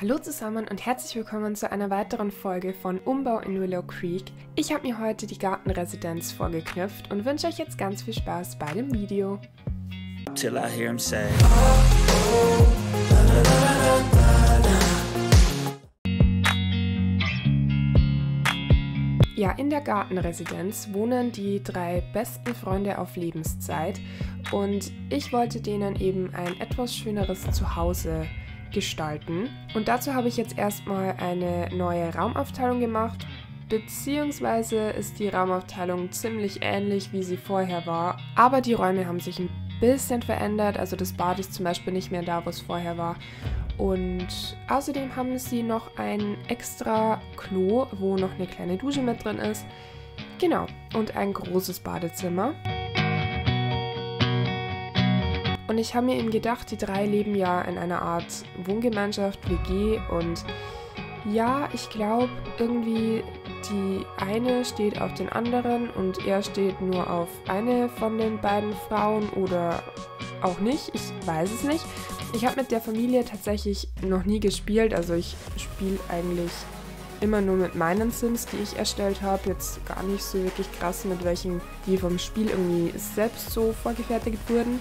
Hallo zusammen und herzlich willkommen zu einer weiteren Folge von Umbau in Willow Creek. Ich habe mir heute die Gartenresidenz vorgeknüpft und wünsche euch jetzt ganz viel Spaß bei dem Video. Till I hear him say, Ja, in der Gartenresidenz wohnen die drei besten Freunde auf Lebenszeit und ich wollte denen eben ein etwas schöneres Zuhause gestalten. Und dazu habe ich jetzt erstmal eine neue Raumaufteilung gemacht, beziehungsweise ist die Raumaufteilung ziemlich ähnlich, wie sie vorher war, aber die Räume haben sich ein bisschen verändert, also das Bad ist zum Beispiel nicht mehr da, wo es vorher war. Und außerdem haben sie noch ein extra Klo, wo noch eine kleine Dusche mit drin ist. Genau, und ein großes Badezimmer. Und ich habe mir eben gedacht, die drei leben ja in einer Art Wohngemeinschaft, WG und ja, ich glaube irgendwie die eine steht auf den anderen und er steht nur auf eine von den beiden Frauen oder auch nicht. Ich weiß es nicht. Ich habe mit der Familie tatsächlich noch nie gespielt, also ich spiele eigentlich immer nur mit meinen Sims, die ich erstellt habe. Jetzt gar nicht so wirklich krass, mit welchen die vom Spiel irgendwie selbst so vorgefertigt wurden.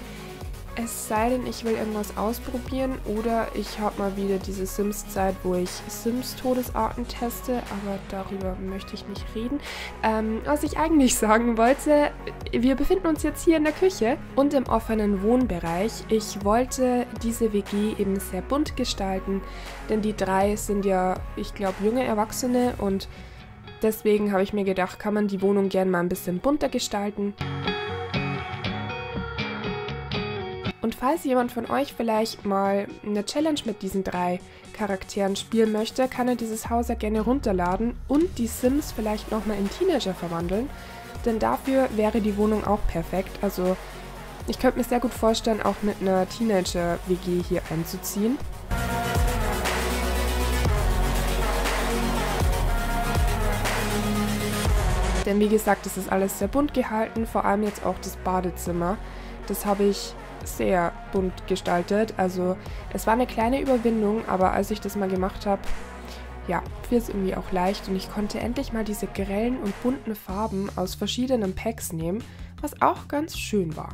Es sei denn, ich will irgendwas ausprobieren oder ich habe mal wieder diese Sims-Zeit, wo ich Sims-Todesarten teste, aber darüber möchte ich nicht reden. Ähm, was ich eigentlich sagen wollte, wir befinden uns jetzt hier in der Küche und im offenen Wohnbereich. Ich wollte diese WG eben sehr bunt gestalten, denn die drei sind ja, ich glaube, junge Erwachsene und deswegen habe ich mir gedacht, kann man die Wohnung gerne mal ein bisschen bunter gestalten. Und falls jemand von euch vielleicht mal eine Challenge mit diesen drei Charakteren spielen möchte, kann er dieses Haus ja gerne runterladen und die Sims vielleicht nochmal in Teenager verwandeln. Denn dafür wäre die Wohnung auch perfekt. Also ich könnte mir sehr gut vorstellen, auch mit einer Teenager-WG hier einzuziehen. Denn wie gesagt, es ist alles sehr bunt gehalten, vor allem jetzt auch das Badezimmer. Das habe ich sehr bunt gestaltet. Also es war eine kleine Überwindung, aber als ich das mal gemacht habe, ja, fiel es irgendwie auch leicht und ich konnte endlich mal diese grellen und bunten Farben aus verschiedenen Packs nehmen, was auch ganz schön war.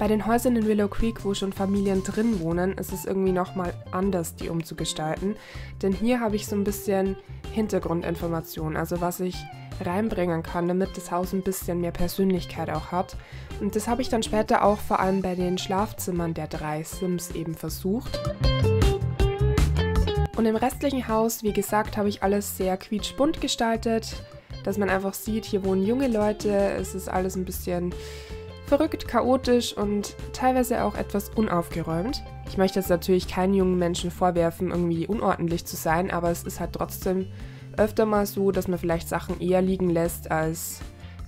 Bei den Häusern in Willow Creek, wo schon Familien drin wohnen, ist es irgendwie nochmal anders, die umzugestalten. Denn hier habe ich so ein bisschen Hintergrundinformationen, also was ich reinbringen kann, damit das Haus ein bisschen mehr Persönlichkeit auch hat. Und das habe ich dann später auch vor allem bei den Schlafzimmern der drei Sims eben versucht. Und im restlichen Haus, wie gesagt, habe ich alles sehr quietschbunt gestaltet, dass man einfach sieht, hier wohnen junge Leute, es ist alles ein bisschen verrückt, chaotisch und teilweise auch etwas unaufgeräumt. Ich möchte jetzt natürlich keinen jungen Menschen vorwerfen, irgendwie unordentlich zu sein, aber es ist halt trotzdem öfter mal so, dass man vielleicht Sachen eher liegen lässt, als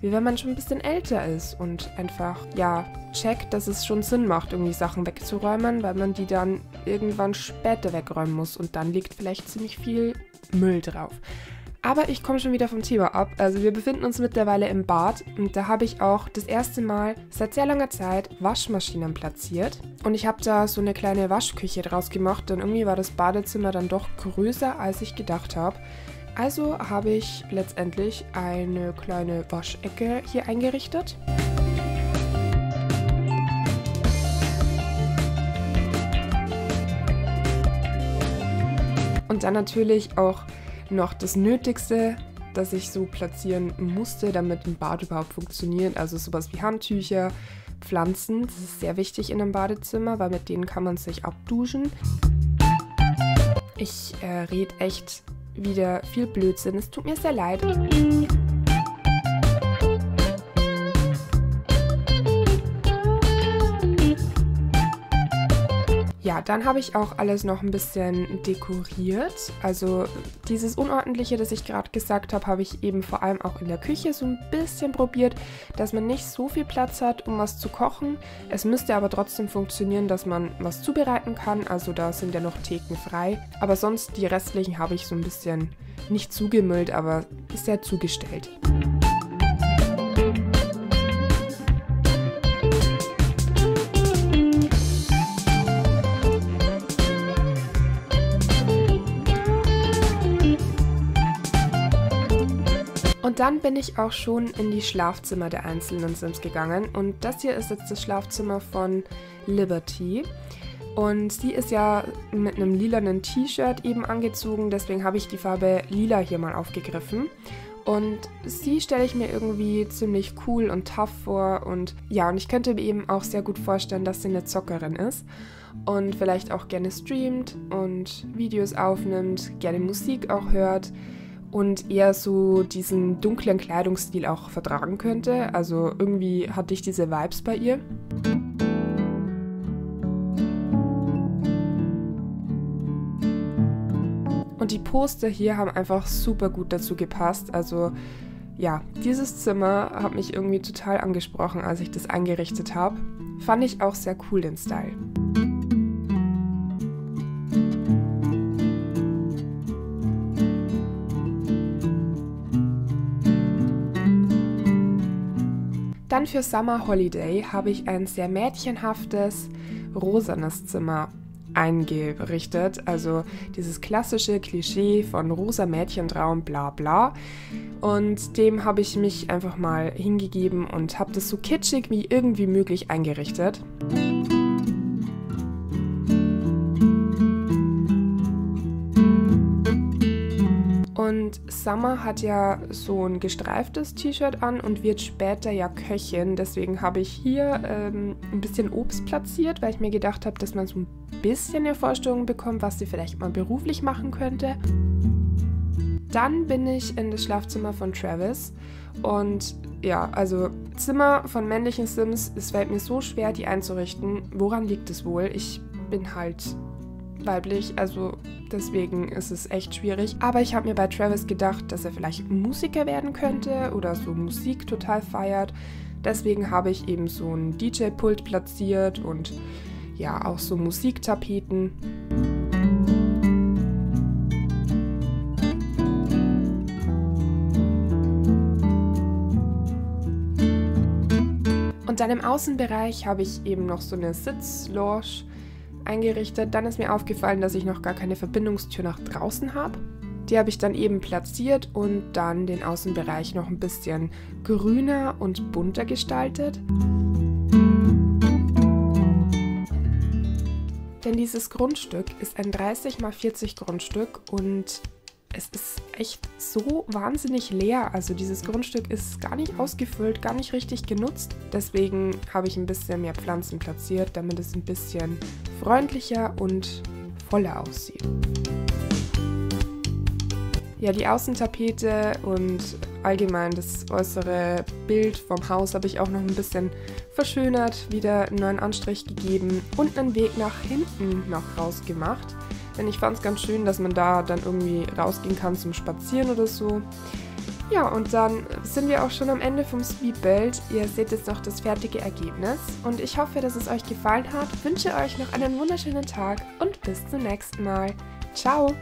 wie wenn man schon ein bisschen älter ist und einfach, ja, checkt, dass es schon Sinn macht, irgendwie Sachen wegzuräumen, weil man die dann irgendwann später wegräumen muss und dann liegt vielleicht ziemlich viel Müll drauf. Aber ich komme schon wieder vom Thema ab. Also wir befinden uns mittlerweile im Bad und da habe ich auch das erste Mal seit sehr langer Zeit Waschmaschinen platziert. Und ich habe da so eine kleine Waschküche draus gemacht, denn irgendwie war das Badezimmer dann doch größer, als ich gedacht habe. Also habe ich letztendlich eine kleine Waschecke hier eingerichtet. Und dann natürlich auch noch das Nötigste, das ich so platzieren musste, damit ein Bad überhaupt funktioniert. Also sowas wie Handtücher, Pflanzen. Das ist sehr wichtig in einem Badezimmer, weil mit denen kann man sich abduschen. Ich äh, rede echt wieder viel Blödsinn. Es tut mir sehr leid. Ja, dann habe ich auch alles noch ein bisschen dekoriert. Also dieses Unordentliche, das ich gerade gesagt habe, habe ich eben vor allem auch in der Küche so ein bisschen probiert, dass man nicht so viel Platz hat, um was zu kochen. Es müsste aber trotzdem funktionieren, dass man was zubereiten kann. Also da sind ja noch Theken frei. Aber sonst die restlichen habe ich so ein bisschen nicht zugemüllt, aber sehr zugestellt. Und dann bin ich auch schon in die Schlafzimmer der einzelnen Sims gegangen. Und das hier ist jetzt das Schlafzimmer von Liberty. Und sie ist ja mit einem lilanen T-Shirt eben angezogen, deswegen habe ich die Farbe lila hier mal aufgegriffen. Und sie stelle ich mir irgendwie ziemlich cool und tough vor. Und ja, und ich könnte mir eben auch sehr gut vorstellen, dass sie eine Zockerin ist und vielleicht auch gerne streamt und Videos aufnimmt, gerne Musik auch hört und eher so diesen dunklen Kleidungsstil auch vertragen könnte. Also irgendwie hatte ich diese Vibes bei ihr. Und die Poster hier haben einfach super gut dazu gepasst. Also ja, dieses Zimmer hat mich irgendwie total angesprochen, als ich das eingerichtet habe. Fand ich auch sehr cool den Style. Dann für Summer Holiday habe ich ein sehr mädchenhaftes, rosanes Zimmer eingerichtet. Also dieses klassische Klischee von rosa Mädchentraum, bla bla. Und dem habe ich mich einfach mal hingegeben und habe das so kitschig wie irgendwie möglich eingerichtet. Und Summer hat ja so ein gestreiftes T-Shirt an und wird später ja Köchin. Deswegen habe ich hier ähm, ein bisschen Obst platziert, weil ich mir gedacht habe, dass man so ein bisschen eine Vorstellung bekommt, was sie vielleicht mal beruflich machen könnte. Dann bin ich in das Schlafzimmer von Travis und ja, also Zimmer von männlichen Sims, es fällt mir so schwer, die einzurichten. Woran liegt es wohl? Ich bin halt weiblich, also deswegen ist es echt schwierig. Aber ich habe mir bei Travis gedacht, dass er vielleicht Musiker werden könnte oder so Musik total feiert. Deswegen habe ich eben so ein DJ-Pult platziert und ja, auch so Musiktapeten. Und dann im Außenbereich habe ich eben noch so eine Sitzlounge eingerichtet. Dann ist mir aufgefallen, dass ich noch gar keine Verbindungstür nach draußen habe. Die habe ich dann eben platziert und dann den Außenbereich noch ein bisschen grüner und bunter gestaltet. Denn dieses Grundstück ist ein 30 x 40 Grundstück und es ist echt so wahnsinnig leer. Also dieses Grundstück ist gar nicht ausgefüllt, gar nicht richtig genutzt. Deswegen habe ich ein bisschen mehr Pflanzen platziert, damit es ein bisschen freundlicher und voller aussieht. Ja, die Außentapete und allgemein das äußere Bild vom Haus habe ich auch noch ein bisschen verschönert, wieder einen neuen Anstrich gegeben und einen Weg nach hinten noch rausgemacht. Denn ich fand es ganz schön, dass man da dann irgendwie rausgehen kann zum Spazieren oder so. Ja, und dann sind wir auch schon am Ende vom Speedbild. Ihr seht jetzt noch das fertige Ergebnis. Und ich hoffe, dass es euch gefallen hat. Wünsche euch noch einen wunderschönen Tag und bis zum nächsten Mal. Ciao!